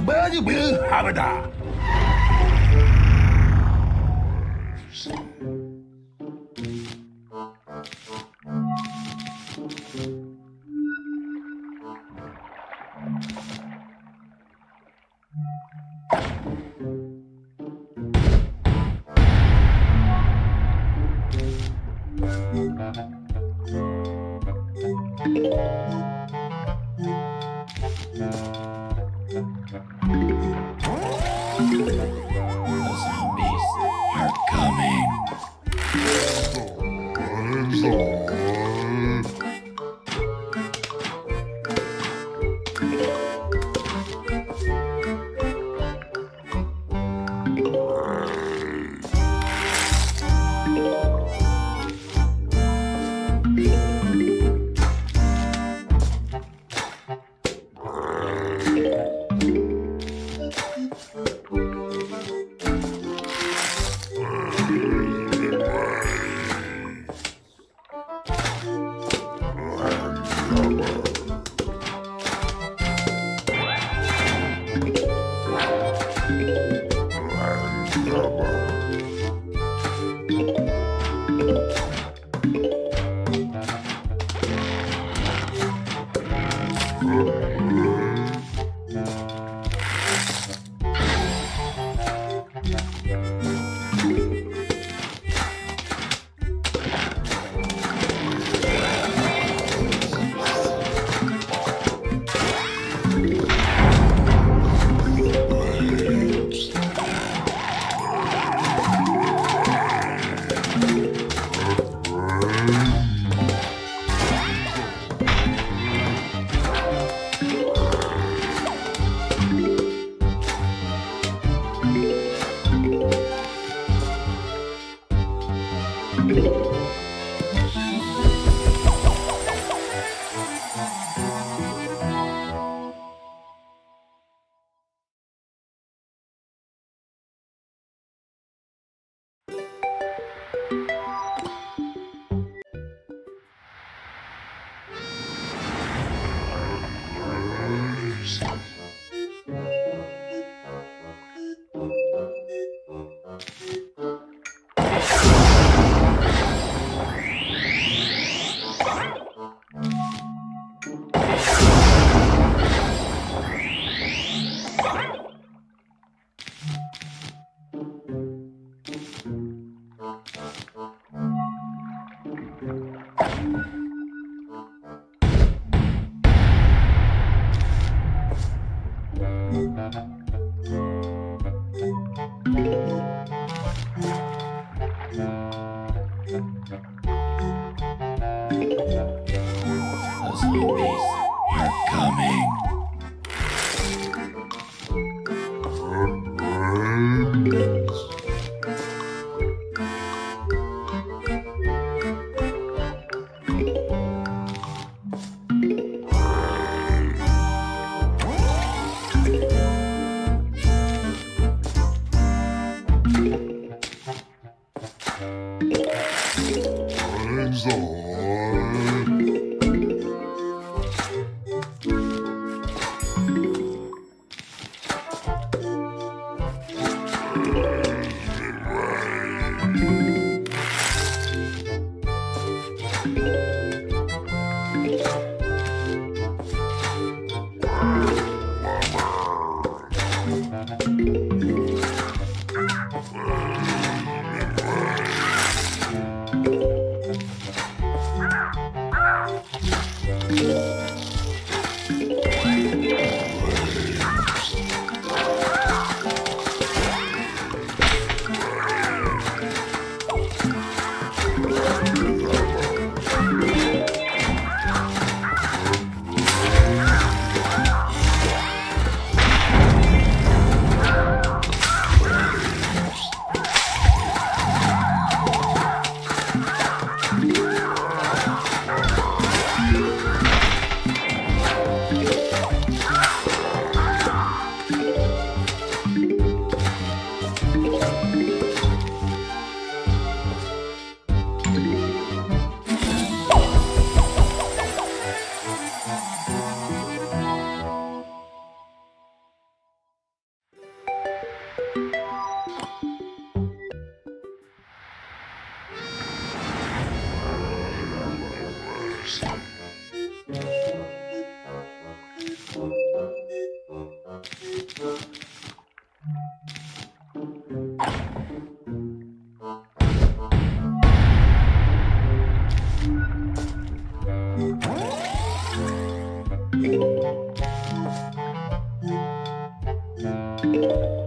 bum ya. Badi bi habada. The zombies The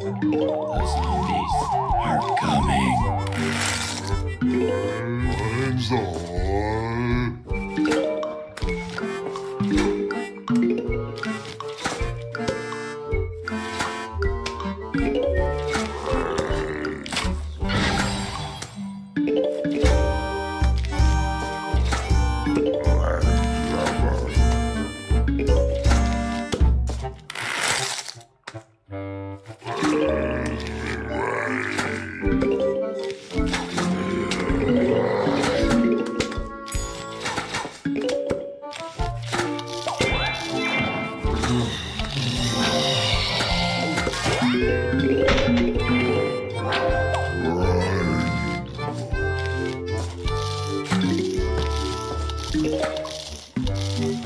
The zombies are coming. Time's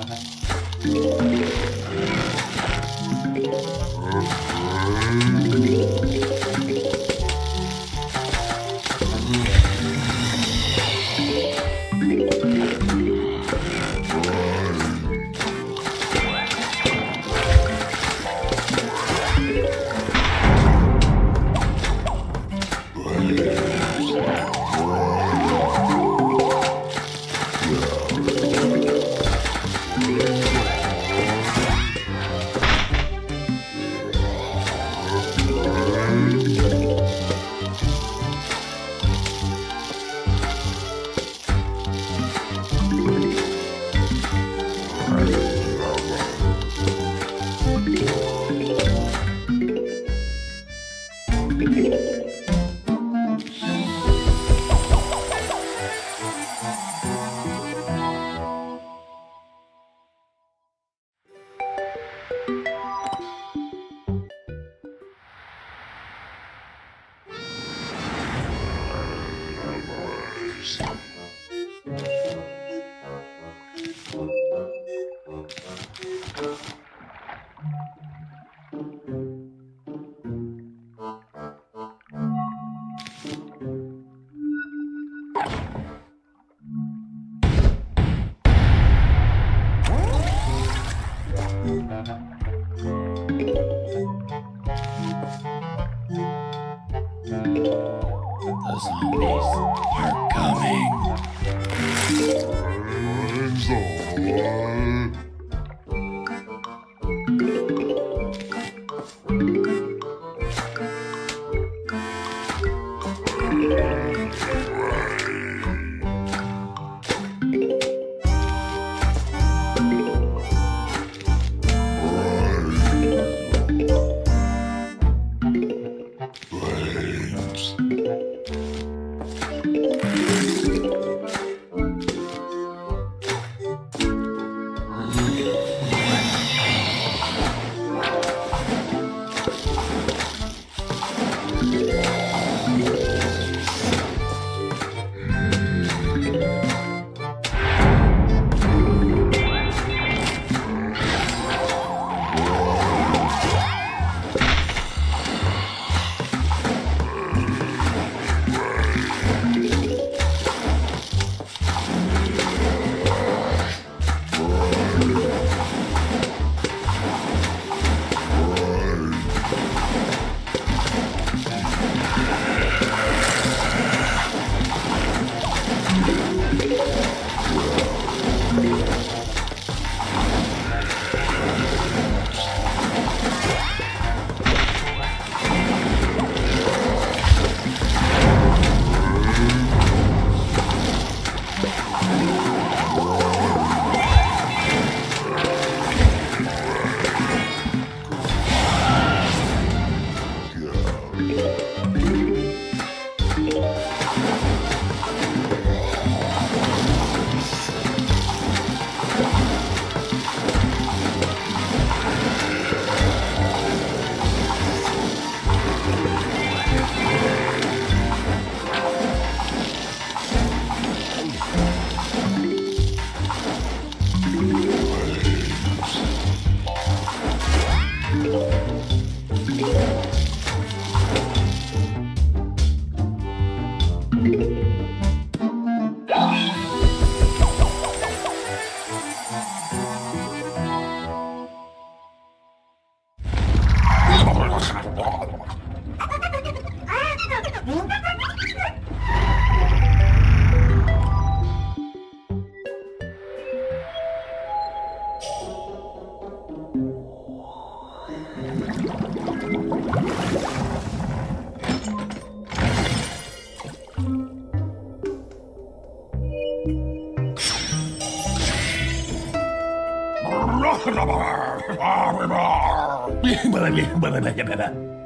The Bye-bye.